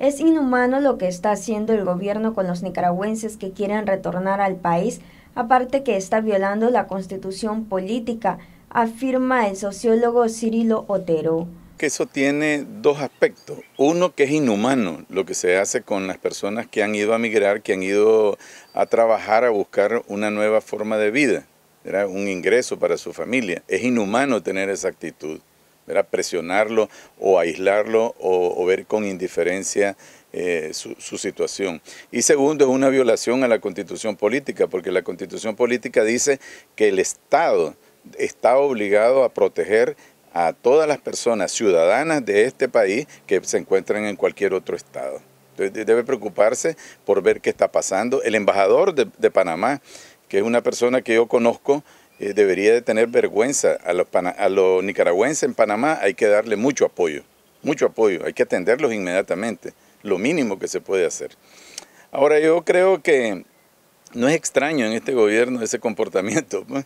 Es inhumano lo que está haciendo el gobierno con los nicaragüenses que quieren retornar al país, aparte que está violando la constitución política, afirma el sociólogo Cirilo Otero que eso tiene dos aspectos. Uno, que es inhumano lo que se hace con las personas que han ido a migrar, que han ido a trabajar, a buscar una nueva forma de vida, un ingreso para su familia. Es inhumano tener esa actitud, presionarlo o aislarlo o, ver con indiferencia eh, su, su, situación. Y segundo, es una violación a la constitución política, porque la constitución política dice que el Estado está obligado a proteger a todas las personas ciudadanas de este país que se encuentran en cualquier otro estado. Entonces debe preocuparse por ver qué está pasando. El embajador de, Panamá, que es una persona que yo conozco, eh, debería de tener vergüenza. A los, a los nicaragüenses en Panamá hay que darle mucho apoyo, mucho apoyo, hay que atenderlos inmediatamente, lo mínimo que se puede hacer. Ahora yo creo que no es extraño en este gobierno ese comportamiento. Pues.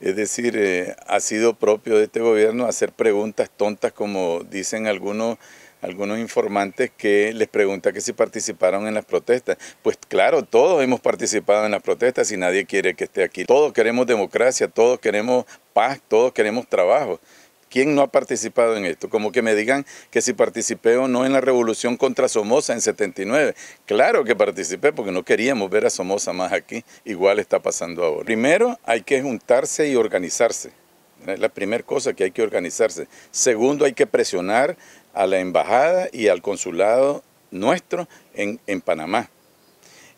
Es decir, eh, ha sido propio de este gobierno hacer preguntas tontas como dicen algunos algunos informantes que les pregunta que si participaron en las protestas. Pues claro, todos hemos participado en las protestas y nadie quiere que esté aquí. Todos queremos democracia, todos queremos paz, todos queremos trabajo. ¿Quién no ha participado en esto? Como que me digan que si participé o no en la revolución contra Somoza en 79. Claro que participé porque no queríamos ver a Somoza más aquí. Igual está pasando ahora. Primero hay que juntarse y organizarse. Es la primera cosa que hay que organizarse. Segundo, hay que presionar a la embajada y al consulado nuestro en, en Panamá.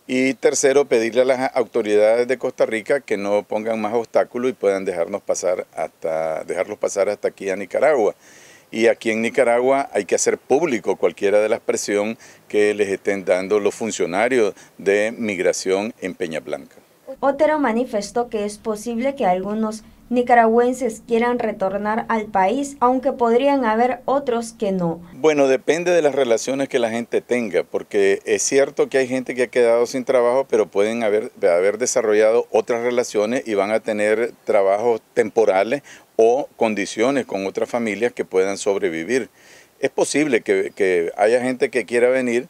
Y tercero, pedirle a las autoridades de Costa Rica que no pongan más obstáculos y puedan dejarnos pasar hasta, dejarlos pasar hasta aquí a Nicaragua. Y aquí en Nicaragua hay que hacer público cualquiera de las presiones que les estén dando los funcionarios de migración en Peña Blanca. Otero manifestó que es posible que algunos nicaragüenses quieran retornar al país, aunque podrían haber otros que no. Bueno, depende de las relaciones que la gente tenga, porque es cierto que hay gente que ha quedado sin trabajo, pero pueden haber, haber desarrollado otras relaciones y van a tener trabajos temporales o condiciones con otras familias que puedan sobrevivir. Es posible que, que haya gente que quiera venir,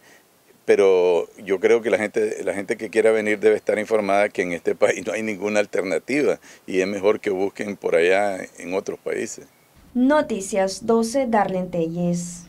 pero yo creo que la gente, la gente que quiera venir debe estar informada que en este país no hay ninguna alternativa y es mejor que busquen por allá en otros países. Noticias 12 Darlene Telles.